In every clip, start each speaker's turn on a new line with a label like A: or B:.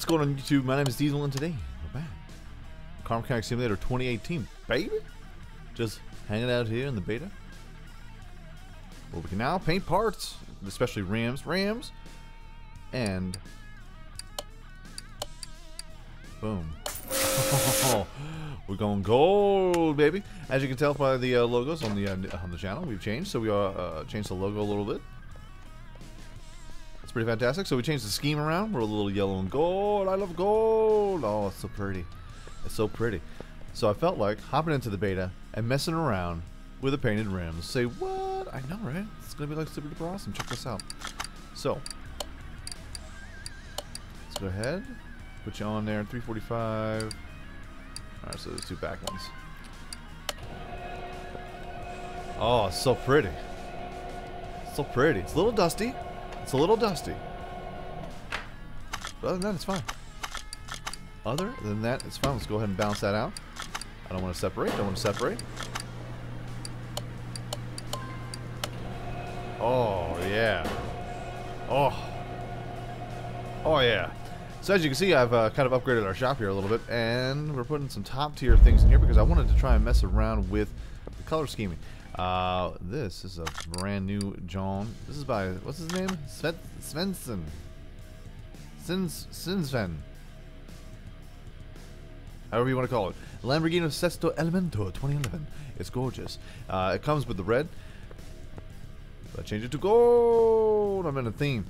A: What's going on YouTube? My name is Diesel and today we're back. Car Mechanic Simulator 2018, baby! Just hanging out here in the beta. Where we can now paint parts, especially rams, rams, and boom. we're going gold, baby! As you can tell by the uh, logos on the uh, on the channel, we've changed. So we uh, uh, changed the logo a little bit. It's pretty fantastic. So we changed the scheme around. We're a little yellow and gold. I love gold. Oh, it's so pretty. It's so pretty. So I felt like hopping into the beta and messing around with the painted rims. Say, what? I know, right? It's to be like super duper awesome. Check this out. So, let's go ahead. Put you on there. 345. Alright, so there's two back ones. Oh, so pretty. So pretty. It's a little dusty. It's a little dusty. But other than that, it's fine. Other than that, it's fine. Let's go ahead and bounce that out. I don't want to separate. Don't want to separate. Oh, yeah. Oh. Oh, yeah. So as you can see, I've uh, kind of upgraded our shop here a little bit, and we're putting some top tier things in here because I wanted to try and mess around with the color scheming. Uh, this is a brand new John. This is by, what's his name? Sven Svensson. Sins Sinsven. However you want to call it. Lamborghini Sesto Elemento 2011. It's gorgeous. Uh, it comes with the red. I change it to gold. I'm in a theme.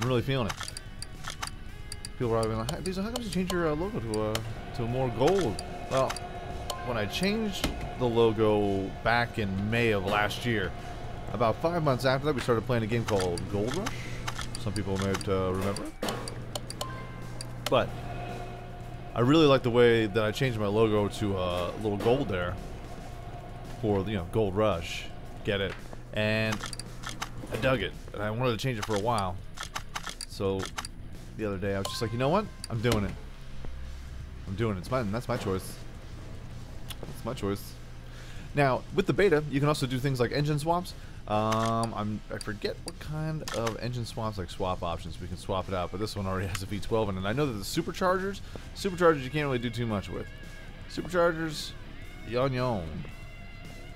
A: I'm really feeling it. People are probably like, how, how come you change your uh, logo to a, to more gold? Well, when I changed the logo back in May of last year, about five months after that, we started playing a game called Gold Rush. Some people might uh, remember. But I really like the way that I changed my logo to a little gold there for you know Gold Rush. Get it? And I dug it, and I wanted to change it for a while. So the other day, I was just like, you know what? I'm doing it. I'm doing it. It's mine. That's my choice. My choice. Now, with the beta, you can also do things like engine swaps. Um, I'm, I forget what kind of engine swaps, like swap options, we can swap it out, but this one already has a V12 in it. I know that the superchargers, superchargers you can't really do too much with. Superchargers, yon yon.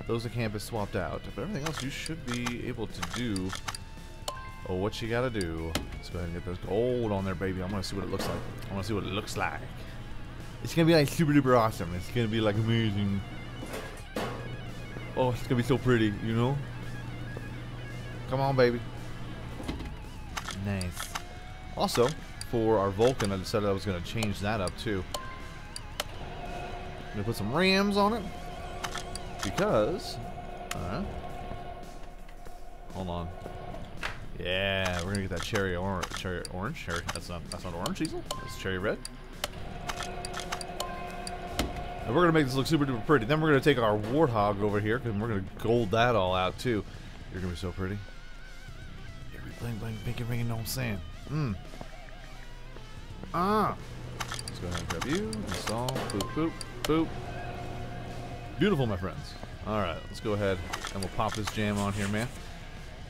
A: Those that can't be swapped out. But everything else you should be able to do. Oh, what you gotta do. Let's go ahead and get those gold on there, baby. I wanna see what it looks like. I wanna see what it looks like. It's gonna be like super duper awesome. It's gonna be like amazing. Oh, it's gonna be so pretty, you know? Come on, baby. Nice. Also, for our Vulcan, I decided I was gonna change that up too. I'm gonna put some rams on it because. Uh, hold on. Yeah, we're gonna get that cherry orange. Cherry orange. Cherry. That's not. That's not orange diesel. That's cherry red. And we're going to make this look super duper pretty. Then we're going to take our Warthog over here, because we're going to gold that all out, too. You're going to be so pretty. Bling bling, pinky ring, know what I'm saying? Mmm. Ah! Let's go ahead and grab you. Install. Boop, boop, boop. Beautiful, my friends. Alright, let's go ahead and we'll pop this jam on here, man.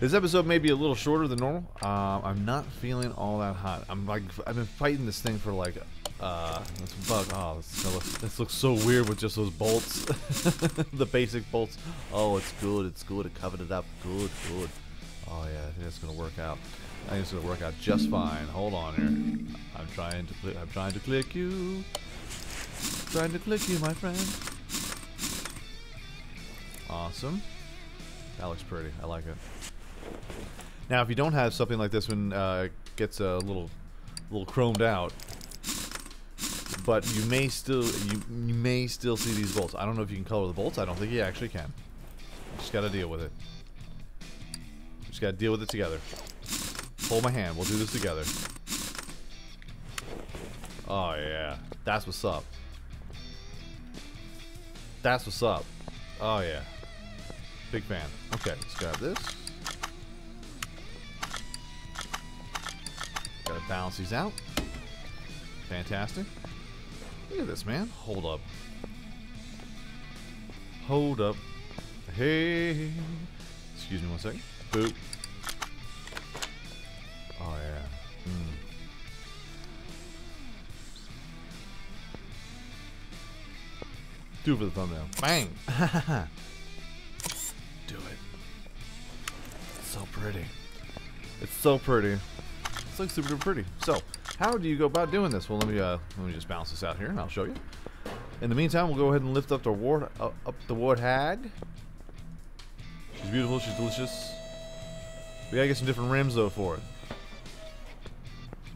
A: This episode may be a little shorter than normal. Uh, I'm not feeling all that hot. I'm like, I've been fighting this thing for like uh, this bug. Oh, this, look, this, looks so weird with just those bolts. the basic bolts. Oh, it's good. It's good. It covered it up. Good, good. Oh yeah, I think it's gonna work out. I think it's gonna work out just fine. Hold on here. I'm trying to click. I'm trying to click you. trying to click you, my friend. Awesome. That looks pretty. I like it. Now, if you don't have something like this one uh, gets a little, little chromed out, but you may still you, you may still see these bolts. I don't know if you can color the bolts. I don't think you actually can. Just got to deal with it. Just got to deal with it together. Hold my hand. We'll do this together. Oh yeah, that's what's up. That's what's up. Oh yeah, big fan. Okay, let's grab this. Gotta balance these out. Fantastic. Look at this, man. Hold up. Hold up. Hey. Excuse me one second. Boop. Oh, yeah. Mm. Do it for the thumbnail. Bang! Do it. So pretty. It's so pretty. It's like super pretty. So, how do you go about doing this? Well, let me uh, let me just balance this out here, and I'll show you. In the meantime, we'll go ahead and lift up the ward uh, up the warthog. She's beautiful. She's delicious. We gotta get some different rims though for it.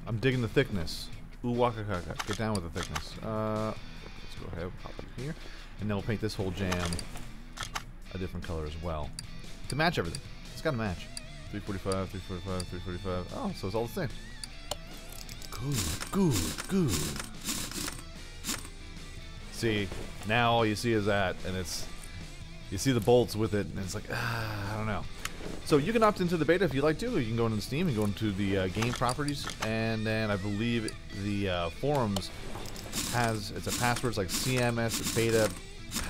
A: I'm digging the thickness. Ooh, waka kaka. Get down with the thickness. Uh, let's go ahead, and pop you here, and then we'll paint this whole jam a different color as well to match everything. It's gotta match. 345, 345, 345. Oh, so it's all the same. Good, good, good. See, now all you see is that, and it's you see the bolts with it, and it's like ah, I don't know. So you can opt into the beta if you like to. You can go into Steam and go into the uh, game properties, and then I believe the uh, forums has it's a password. It's like CMS Beta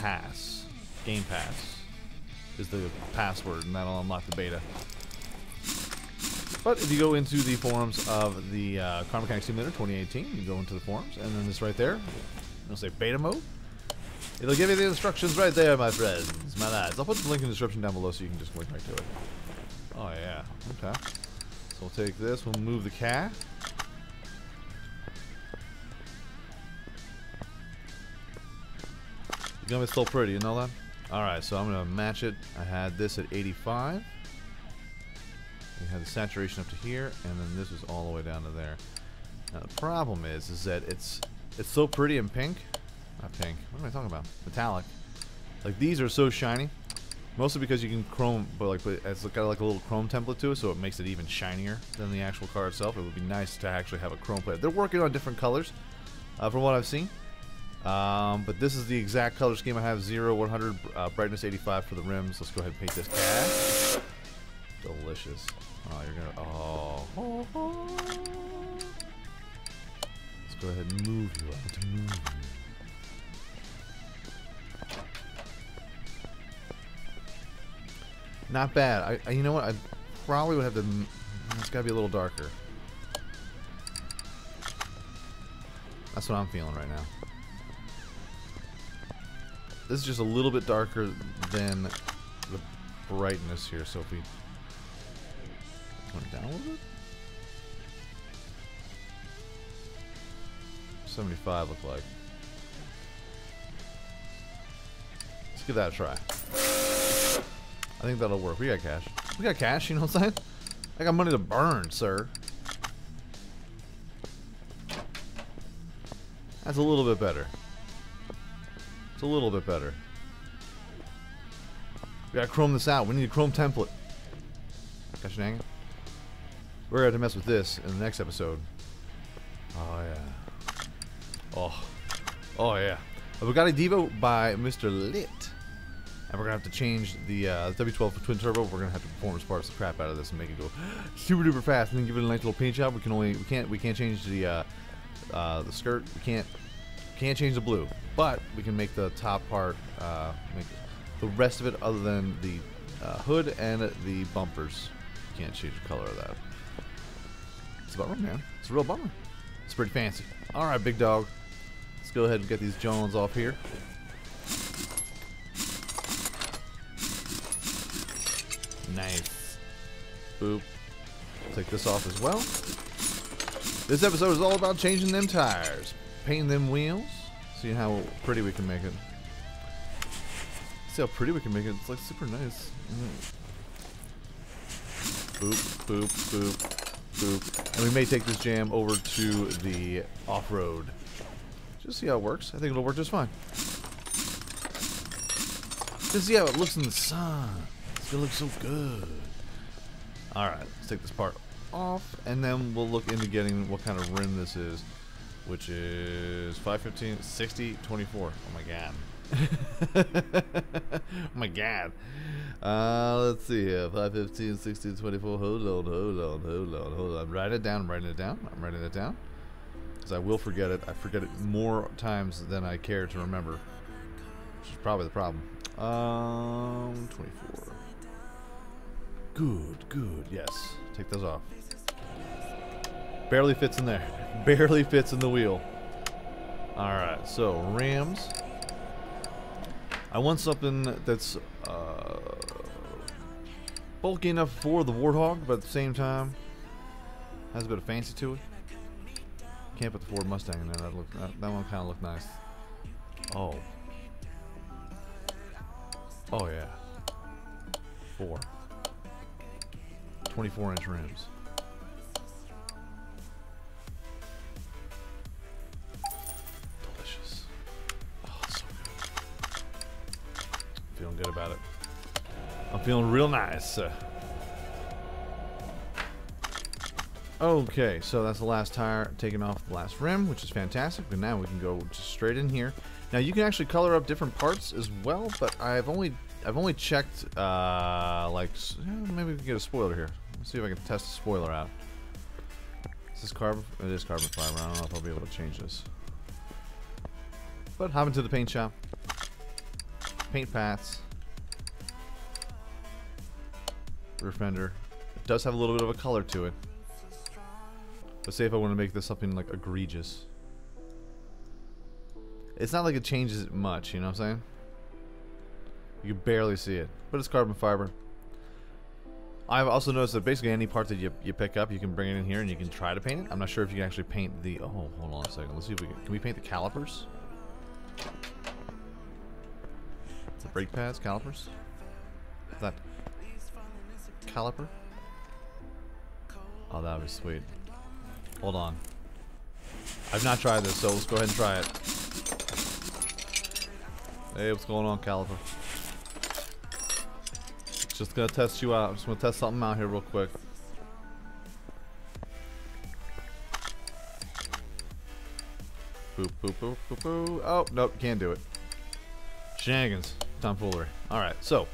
A: Pass, Game Pass is the password, and that'll unlock the beta. But if you go into the forums of the uh, Car Mechanic Simulator 2018, you go into the forums, and then it's right there. It'll say beta mode. It'll give you the instructions right there, my friends, my lads. I'll put the link in the description down below so you can just link right to it. Oh, yeah. Okay. So we'll take this, we'll move the cat. You're gonna be still pretty, you know that? Alright, so I'm gonna match it. I had this at 85. Saturation up to here, and then this is all the way down to there. Now the problem is, is that it's it's so pretty in pink. Not pink. What am I talking about? Metallic. Like these are so shiny. Mostly because you can chrome, but like but it's got like a little chrome template to it, so it makes it even shinier than the actual car itself. It would be nice to actually have a chrome plate. They're working on different colors, uh, from what I've seen. Um, but this is the exact color scheme I have: 0, 100, uh, brightness 85 for the rims. Let's go ahead and paint this cat. Delicious. Oh, you're gonna. Oh. oh, oh. Let's go ahead and move you. I to move you. Not bad. I, I, you know what? I probably would have to. Mm, it's got to be a little darker. That's what I'm feeling right now. This is just a little bit darker than the brightness here. So if we down a little bit, 75 look like. Let's give that a try. I think that'll work. We got cash. We got cash, you know what I'm saying? I got money to burn, sir. That's a little bit better. It's a little bit better. We gotta chrome this out. We need a chrome template. Dang it. We're have to mess with this in the next episode. Oh yeah. Oh. Oh yeah. A Divo by Mr. Lit. And we're gonna have to change the uh, W12 twin turbo. We're gonna have to perform performance parts the crap out of this and make it go super duper fast, and then give it a nice little paint job. We can only we can't we can't change the uh, uh, the skirt. We can't can't change the blue, but we can make the top part uh, make the rest of it other than the uh, hood and the bumpers. Can't change the color of that. It's a bummer, man. It's a real bummer. It's pretty fancy. All right, big dog. Let's go ahead and get these Jones off here. Nice. Boop. Take this off as well. This episode is all about changing them tires, painting them wheels, seeing how pretty we can make it. See how pretty we can make it. It's like super nice. Mm. Boop, boop, boop, And we may take this jam over to the off-road. Just see how it works. I think it'll work just fine. Just see how it looks in the sun. It's gonna look so good. Alright, let's take this part off, and then we'll look into getting what kind of rim this is, which is 515, 60, 24. Oh my god. Oh my god. Uh, let's see here. 515, 60, 24. Hold on, hold on, hold on, hold on. I'm writing it down. I'm writing it down. I'm writing it down. Because I will forget it. I forget it more times than I care to remember. Which is probably the problem. Um, 24. Good, good. Yes. Take those off. Barely fits in there. Barely fits in the wheel. Alright, so rims. I want something that's uh, bulky enough for the Warthog, but at the same time has a bit of fancy to it. Can't put the Ford Mustang in there. That look that, that one kind of looked nice. Oh. Oh yeah. Four. 24 inch rims. Feeling good about it. I'm feeling real nice. Okay, so that's the last tire taken off the last rim, which is fantastic. But now we can go just straight in here. Now you can actually color up different parts as well, but I've only I've only checked uh, like maybe we can get a spoiler here. Let's see if I can test the spoiler out. Is this carbon? It is carbon fiber. I don't know if I'll be able to change this. But hop into the paint shop. Paint paths. Rear fender. It does have a little bit of a color to it. Let's say if I want to make this something like egregious. It's not like it changes much, you know what I'm saying? You can barely see it, but it's carbon fiber. I've also noticed that basically any part that you, you pick up, you can bring it in here and you can try to paint it. I'm not sure if you can actually paint the... Oh, hold on a second. Let's see if we can... Can we paint the calipers? Brake pads, calipers? That caliper? Oh, that be sweet. Hold on. I've not tried this, so let's go ahead and try it. Hey, what's going on, caliper? Just gonna test you out. I'm just gonna test something out here real quick. Boop, boop, boop, boop, boop. Oh, nope, can't do it. Shenanigans. Tomfoolery. Alright, so.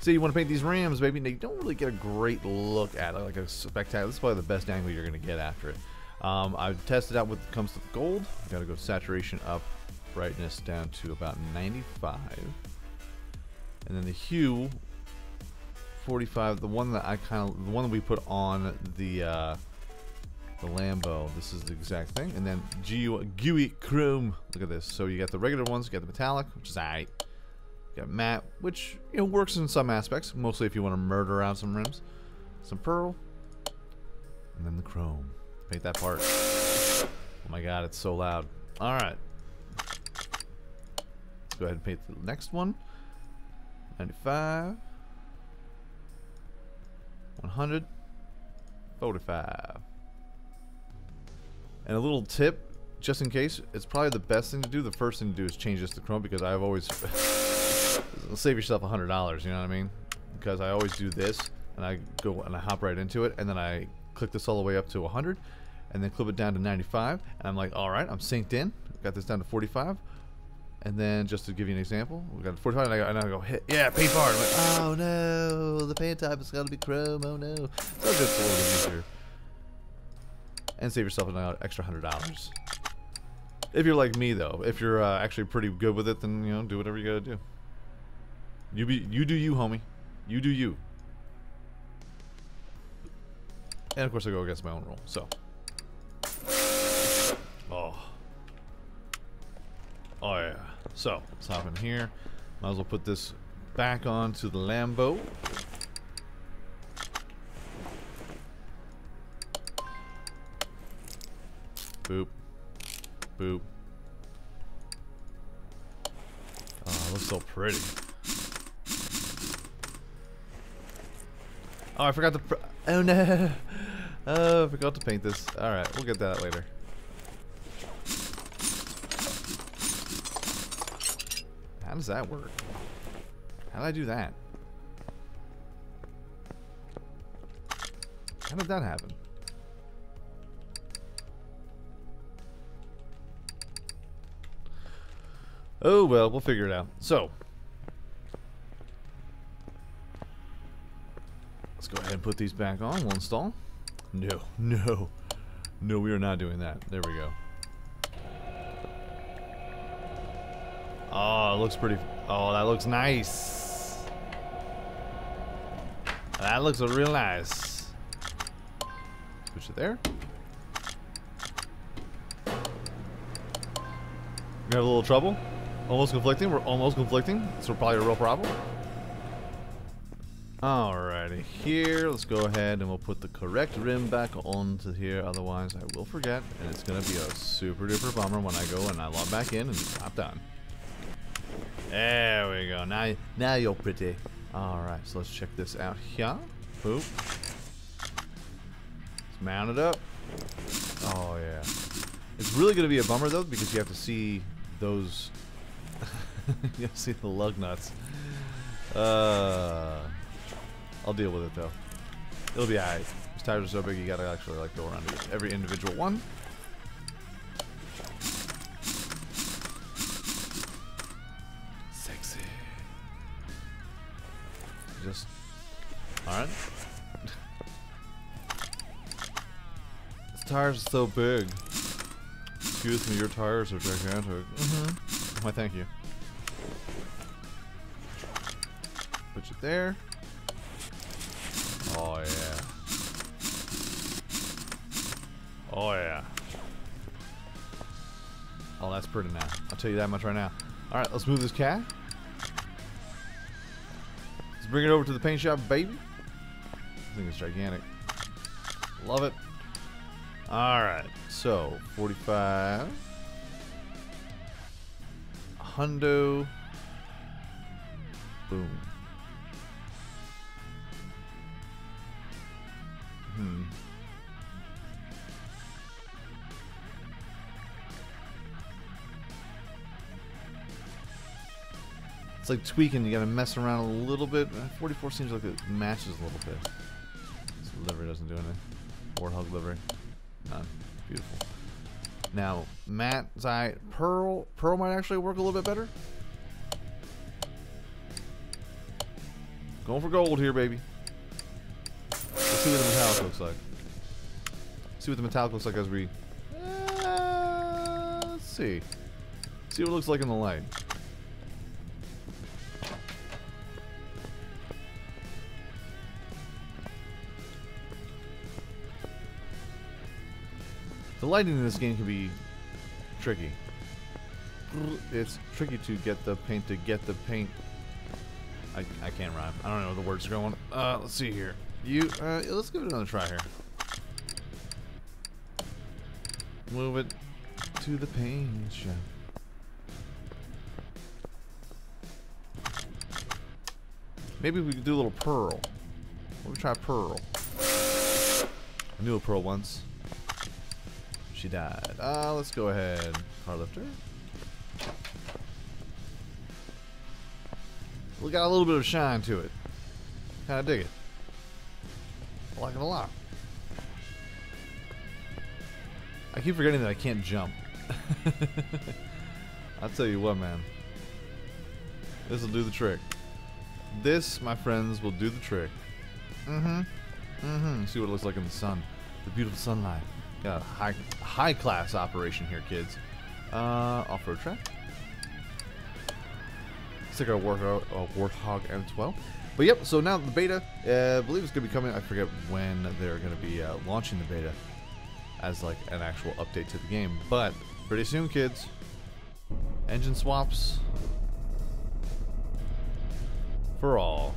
A: See, you want to paint these rams, baby. They don't really get a great look at it, like a spectacular. This is probably the best angle you're going to get after it. Um, I've tested out what comes to the gold. Got to go saturation up, brightness down to about 95. And then the hue 45, the one that I kind of, the one that we put on the uh, the Lambo. This is the exact thing. And then GUI Chrome. Look at this. So you got the regular ones, you got the metallic, which is alright. You matte, which works in some aspects, mostly if you want to murder around some rims. Some pearl, and then the chrome. Paint that part. Oh my god, it's so loud. All right. Let's go ahead and paint the next one. 95. 100, 45. And a little tip, just in case, it's probably the best thing to do. The first thing to do is change this to Chrome because I've always save yourself a hundred dollars. You know what I mean? Because I always do this and I go and I hop right into it and then I click this all the way up to 100 and then clip it down to 95 and I'm like, all right, I'm synced in. Got this down to 45. And then, just to give you an example, we got 45, and I, and I go, hit, yeah, paint. I'm like, oh no, the paint type has got to be chrome, oh no. So just a little easier. And save yourself an extra $100. If you're like me, though, if you're uh, actually pretty good with it, then, you know, do whatever you gotta do. You be, you do you, homie. You do you. And of course I go against my own rule, so. Oh. Oh yeah. So, let's hop in here. Might as well put this back onto the Lambo. Boop. Boop. Oh, looks so pretty. Oh, I forgot to... Oh, no. Oh, I forgot to paint this. Alright, we'll get that later. How does that work? How did I do that? How did that happen? Oh well, we'll figure it out. So, let's go ahead and put these back on. We'll install. No, no, no, we are not doing that. There we go. Oh, it looks pretty. Oh, that looks nice. That looks real nice. Push it there. We have a little trouble? Almost conflicting. We're almost conflicting. So probably a real problem. Alrighty, here, let's go ahead and we'll put the correct rim back onto here, otherwise I will forget, and it's to be a super duper bummer when I go and I log back in and I'm done. There we go, now, now you're pretty. Alright, so let's check this out here. Boop. Let's mount it up. Oh yeah. It's really to be a bummer though, because you have to see those, you have to see the lug nuts. Uh... I'll deal with it though. It'll be alright. These tires are so big you gotta actually like go around every individual one. Sexy. Just alright. These tires are so big. Excuse me, your tires are gigantic. Mm-hmm. Why thank you. Put you there. Oh, yeah. Oh, yeah. Oh, that's pretty now. I'll tell you that much right now. Alright, let's move this cat. Let's bring it over to the paint shop, baby. I think it's gigantic. Love it. Alright, so 45. Hundo. It's like tweaking, you gotta mess around a little bit. 44 seems like it matches a little bit. This livery doesn't do anything. Warthog livery. None. Beautiful. Now, matte, Eye, Pearl. Pearl might actually work a little bit better. Going for gold here, baby Let's see what the metallic looks like. See what the metallic looks like as we... Uh, let's see. See what it looks like in the light. Lighting in this game can be tricky. It's tricky to get the paint to get the paint. I, I can't rhyme. I don't know where the words are going. Uh, let's see here. You, uh, let's give it another try here. Move it to the paint shop. Maybe we could do a little pearl. Let me try pearl. I knew a pearl once. She died. Uh, let's go ahead. Car lifter. We got a little bit of shine to it. Kinda dig it. I like it a lot. I keep forgetting that I can't jump. I'll tell you what, man. This will do the trick. This, my friends, will do the trick. Mm-hmm. Mm-hmm. See what it looks like in the sun. The beautiful sunlight. Got a high, high class operation here, kids. Uh, off-road track. Stick our Warthog, uh, Warthog M12. But yep, so now the beta, uh, I believe it's going to be coming. I forget when they're going to be uh, launching the beta as like an actual update to the game. But pretty soon, kids. Engine swaps for all.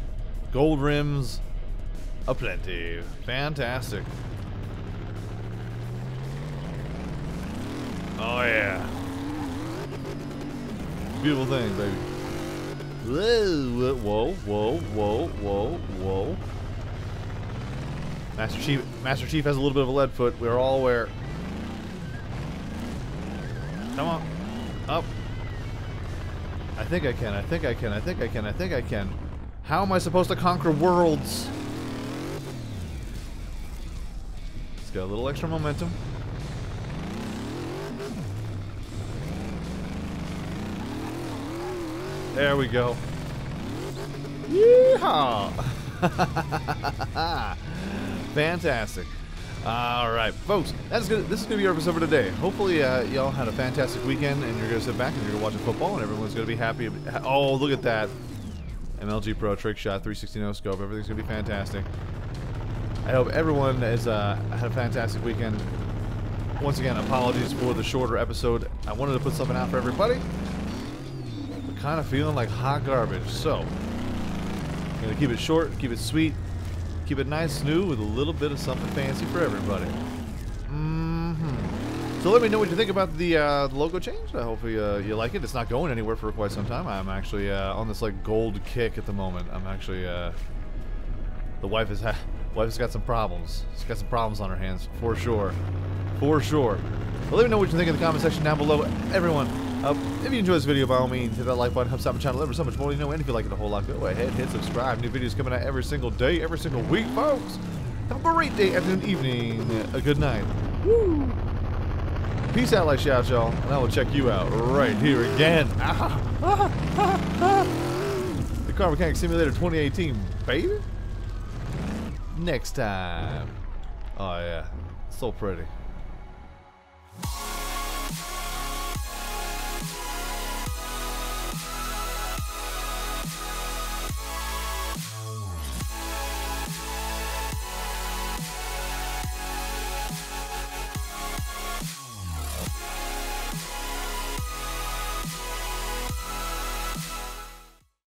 A: Gold rims aplenty. Fantastic. Oh yeah. Beautiful thing, baby. Whoa, whoa, whoa, whoa, whoa, whoa. Master Chief, Master Chief has a little bit of a lead foot. We're all aware. Come on, up. I think I can. I think I can. I think I can. I think I can. How am I supposed to conquer worlds? Let's get a little extra momentum. There we go. Yeehaw! Fantastic. All right, folks. That's good. This is gonna be our episode for today. Hopefully, uh, y'all had a fantastic weekend, and you're gonna sit back and you're gonna watch a football, and everyone's gonna be happy. Oh, look at that! MLG Pro trick shot, 360 no scope. Everything's gonna be fantastic. I hope everyone has uh, had a fantastic weekend. Once again, apologies for the shorter episode. I wanted to put something out for everybody. Kind of feeling like hot garbage. So, gonna keep it short, keep it sweet, keep it nice, new, with a little bit of something fancy for everybody. Mm-hmm. So let me know what you think about the, uh, the logo change. I hope you, uh, you like it. It's not going anywhere for quite some time. I'm actually uh, on this like gold kick at the moment. I'm actually uh, the wife has ha wife has got some problems. She's got some problems on her hands for sure, for sure. Well, let me know what you think in the comment section down below, everyone. If you enjoyed this video, by all means, hit that like button, helps out my channel ever so much more. You know, and if you like it a whole lot, go ahead, hit subscribe. New videos coming out every single day, every single week, folks. Have a great day, afternoon, evening, a good night. Woo! Peace out, like shout, y'all, and I will check you out right here again. the Car Mechanic Simulator 2018, baby. Next time. Oh yeah, so pretty.